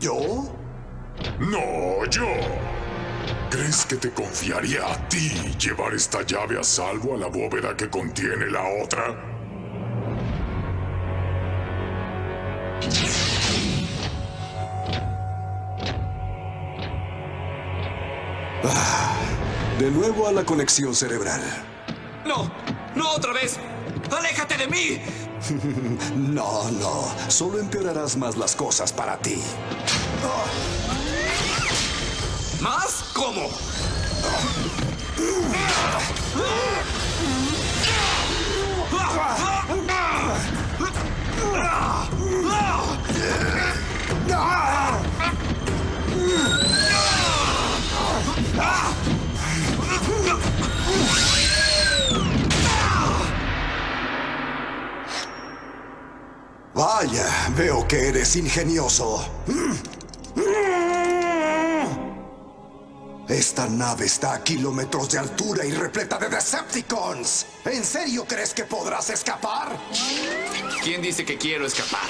¿Yo? No, yo. ¿Crees que te confiaría a ti llevar esta llave a salvo a la bóveda que contiene la otra? De nuevo a la conexión cerebral. ¡No! ¡No otra vez! ¡Aléjate de mí! No, no. Solo empeorarás más las cosas para ti. ¿Más? ¿Cómo? Vaya, veo que eres ingenioso. Esta nave está a kilómetros de altura y repleta de Decepticons. ¿En serio crees que podrás escapar? ¿Quién dice que quiero escapar?